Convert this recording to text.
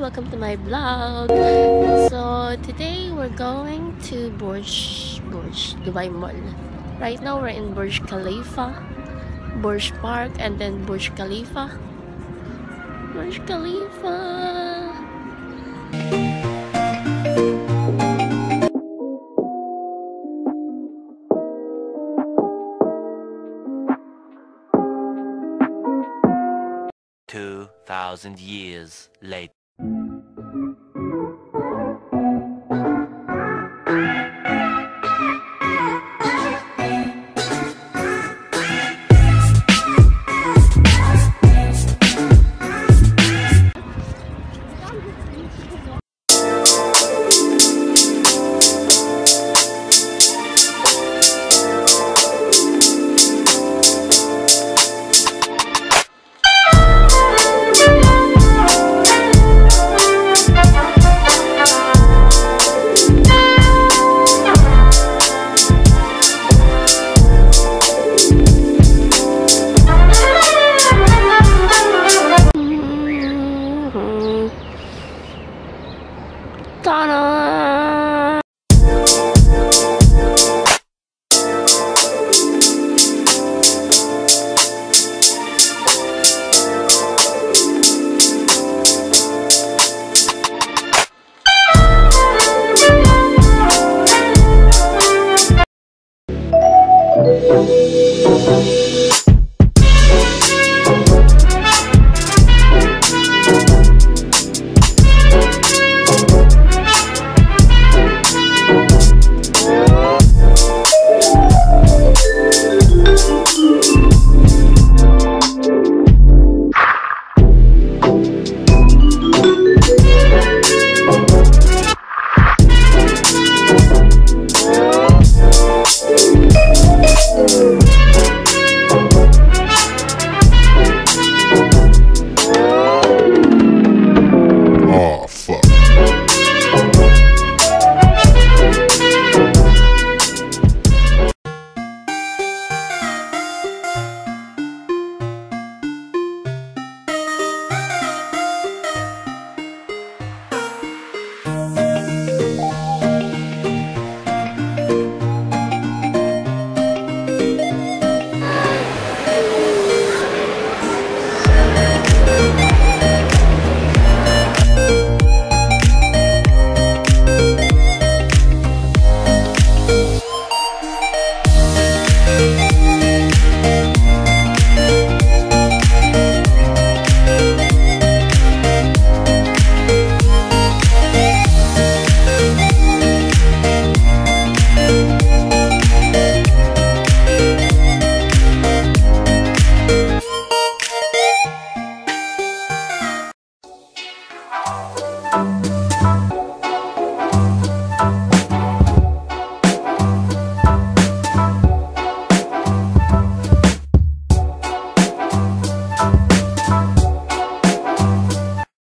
welcome to my vlog. So today we're going to Burj Burj Dubai Mall. Right now we're in Burj Khalifa, Burj Park, and then Burj Khalifa. Burj Khalifa. Two thousand years later. McDonald's.